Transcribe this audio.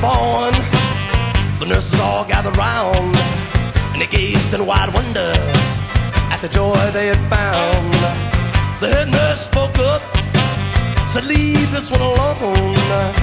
born, the nurses all gathered round they gazed in wide wonder at the joy they had found. The head nurse spoke up, said, Leave this one alone.